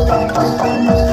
すいません。